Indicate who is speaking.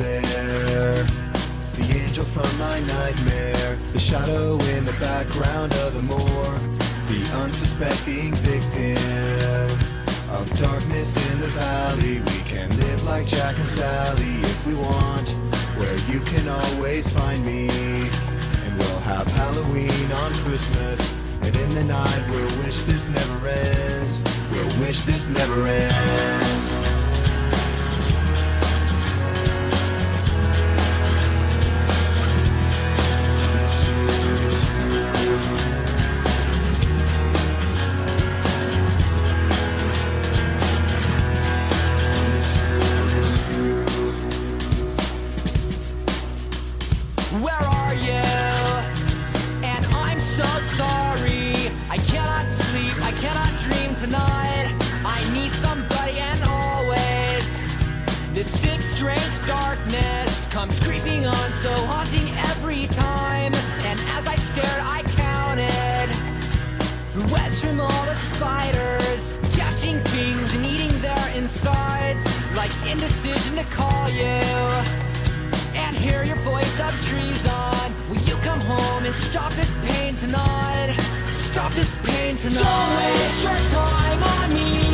Speaker 1: there. The angel from my nightmare, the shadow in the background of the moor, the unsuspecting victim of darkness in the valley. We can live like Jack and Sally if we want, where you can always find me. And we'll have Halloween on Christmas, and in the night we'll wish this never ends. We'll wish this never ends.
Speaker 2: Tonight. I need somebody and always. This sick, strange darkness comes creeping on, so haunting every time. And as I stared, I counted webs from all the spiders, catching things and eating their insides, like indecision to call you and hear your voice of treason. Will you come home and stop this pain tonight? this pain tonight. Don't waste your time on me.